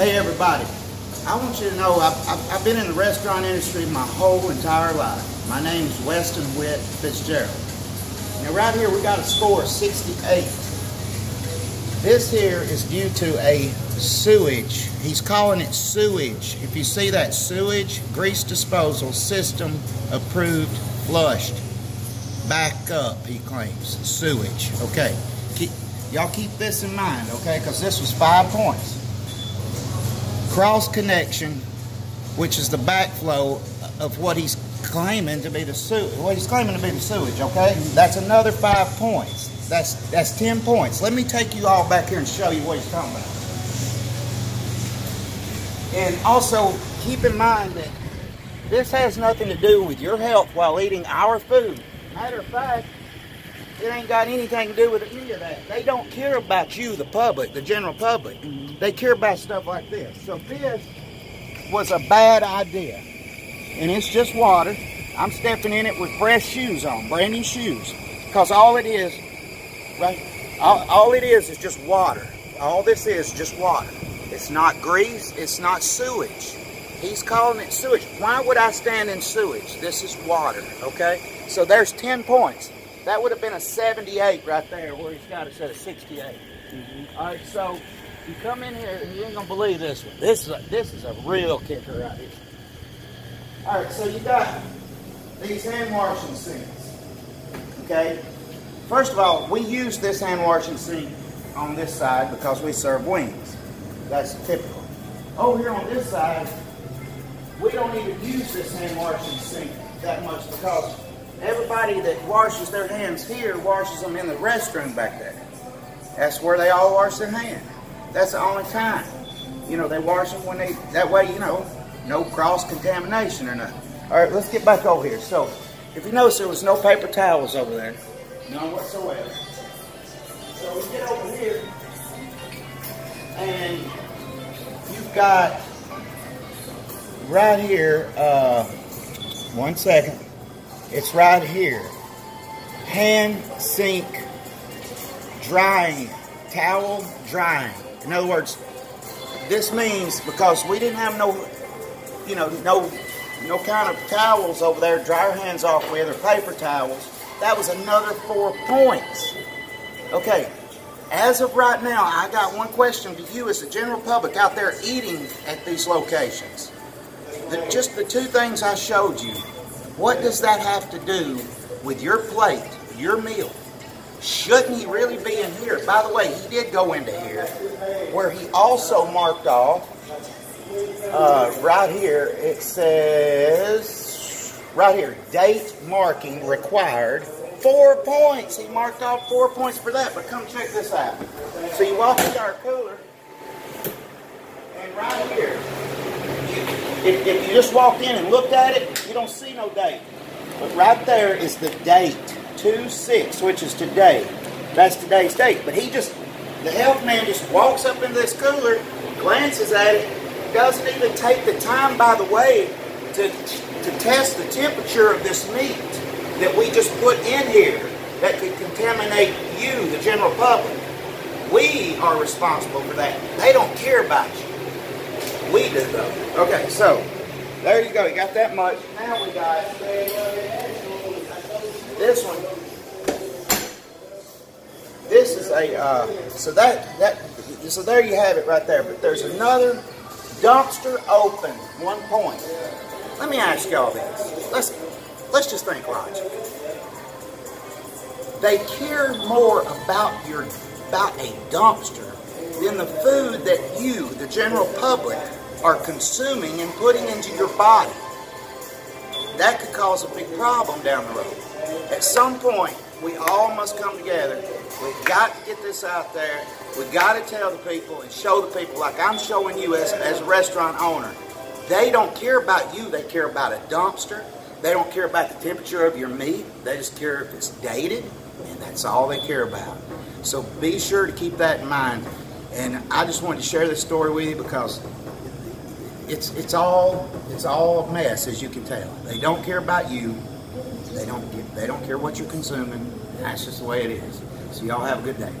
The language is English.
Hey everybody, I want you to know I've, I've, I've been in the restaurant industry my whole entire life. My name is Weston Whitt Fitzgerald. Now right here we got a score of 68. This here is due to a sewage. He's calling it sewage. If you see that sewage, grease disposal system approved, flushed. Back up, he claims. Sewage. Okay. Y'all keep this in mind, okay? Because this was five points cross connection, which is the backflow of what he's claiming to be the sewage. What he's claiming to be the sewage, okay? That's another five points. That's that's ten points. Let me take you all back here and show you what he's talking about. And also keep in mind that this has nothing to do with your health while eating our food. Matter of fact, it ain't got anything to do with any of that. They don't care about you, the public, the general public. Mm -hmm. They care about stuff like this. So this was a bad idea. And it's just water. I'm stepping in it with fresh shoes on, brand new shoes. Because all it is, right, all, all it is is just water. All this is just water. It's not grease, it's not sewage. He's calling it sewage. Why would I stand in sewage? This is water, okay? So there's 10 points. That would have been a 78 right there where he's got it at a 68. Mm -hmm. All right, so you come in here and you ain't gonna believe this one. This is a, this is a real kicker right here. All right, so you got these hand washing sinks. Okay. First of all, we use this hand washing sink on this side because we serve wings. That's typical. Over here on this side, we don't even use this hand washing sink that much because Everybody that washes their hands here washes them in the restroom back there. That's where they all wash their hands. That's the only time. You know, they wash them when they, that way, you know, no cross-contamination or nothing. All right, let's get back over here. So, if you notice, there was no paper towels over there. None whatsoever. So we get over here, and you've got right here, uh, one second. It's right here. Hand sink drying, towel drying. In other words, this means because we didn't have no, you know, no, no kind of towels over there dry our hands off with or paper towels, that was another four points. Okay, as of right now, I got one question to you as the general public out there eating at these locations. The, just the two things I showed you, what does that have to do with your plate, your meal? Shouldn't he really be in here? By the way, he did go into here, where he also marked off, uh, right here, it says, right here, date marking required, four points. He marked off four points for that, but come check this out. So you walk into our cooler, and right here, if, if you just walked in and looked at it, you don't see no date. But right there is the date, 2-6, which is today. That's today's date. But he just, the health man just walks up into this cooler, glances at it, doesn't even take the time, by the way, to, to test the temperature of this meat that we just put in here that could contaminate you, the general public. We are responsible for that. They don't care about you. We do though. Okay, so there you go. You got that much. Now we got this one. This is a uh, so that that so there you have it right there. But there's another dumpster open. One point. Let me ask y'all this. Let's let's just think logic. They care more about your about a dumpster than the food that you, the general public, are consuming and putting into your body. That could cause a big problem down the road. At some point, we all must come together. We've got to get this out there. We've got to tell the people and show the people, like I'm showing you as, as a restaurant owner. They don't care about you. They care about a dumpster. They don't care about the temperature of your meat. They just care if it's dated, and that's all they care about. So be sure to keep that in mind. And I just wanted to share this story with you because it's it's all it's all a mess as you can tell. They don't care about you. They don't they don't care what you're consuming. That's just the way it is. So y'all have a good day.